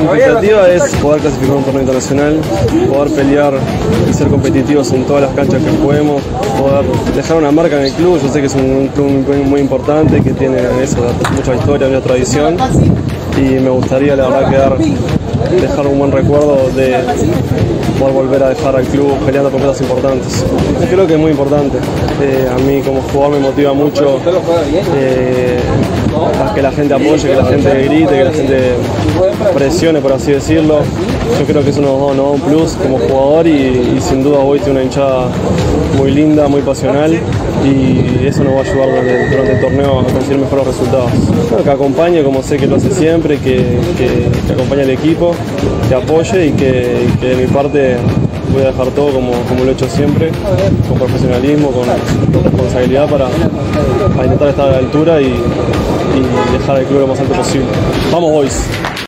Mi expectativa es poder clasificar un torneo internacional, poder pelear y ser competitivos en todas las canchas que podemos, poder dejar una marca en el club. Yo sé que es un club muy, muy importante, que tiene eso, mucha historia, mucha tradición y me gustaría la verdad quedar, dejar un buen recuerdo de poder volver a dejar al club peleando por cosas importantes. Creo que es muy importante. Eh, a mí como jugador me motiva mucho eh, la gente apoye, que la gente grite, que la gente presione, por así decirlo. Yo creo que eso nos da un plus como jugador y, sin duda hoy tiene una hinchada muy linda, muy pasional y eso nos va a ayudar durante, el torneo a conseguir mejores resultados. que acompañe como sé que lo hace siempre, que, acompañe al equipo, que apoye y que, de mi parte voy a dejar todo como, como lo he hecho siempre, con profesionalismo, con responsabilidad para, intentar estar a la altura y, y dejar el club lo más alto posible. Vamos boys.